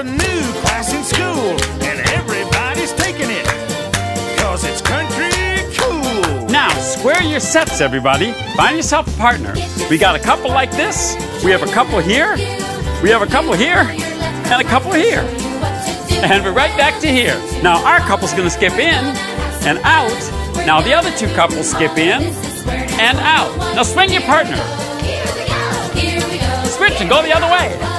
a new class in school, and everybody's taking it. Cause it's country cool. Now, square your sets, everybody. Find yourself a partner. We got a couple like this. We have a couple here. We have a couple here. And a couple here. And we're right back to here. Now, our couple's gonna skip in and out. Now, the other two couples skip in and out. Now, swing your partner. Switch and go the other way.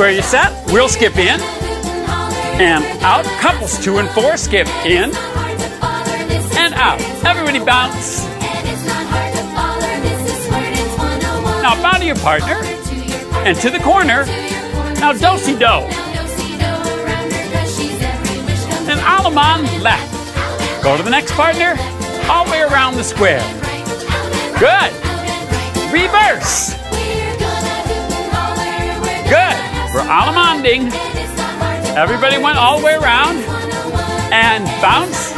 Square your set. We'll skip in and out. Couples two and four skip in and out. Everybody bounce. Now bow to your partner and to the corner. Now do-si do. And Allemande left. Go to the next partner, all the way around the square. Good. Reverse. Alamanding. Everybody went all the way around and bounce.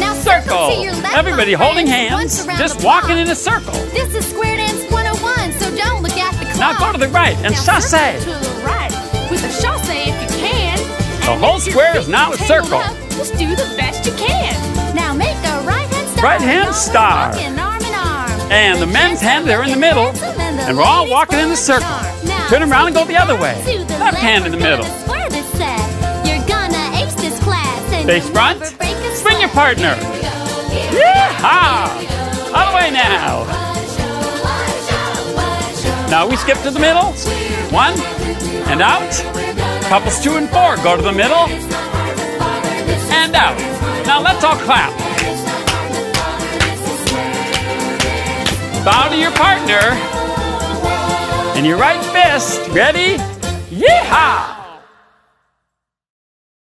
Now Circle. to your left, Everybody holding hands, just walking in a circle. This is Square Dance 101, so don't look at the clock. Now go to the right and chasse. to the right with a chasse if you can. The whole square is now a circle. Just do the best you can. Now make a right hand star. Right hand star. walking arm in arm. And the men's hand, they're in the middle. And we're all walking in the circle. Turn around and go the other way. Left hand in the middle. You're gonna ace this class and Face front. Swing your partner. Yeehaw! All the way now. Now we skip to the middle. One and out. Couples two and four go to the middle and out. Now let's all clap. Bow to your partner and your right fist. Ready? Yeehaw!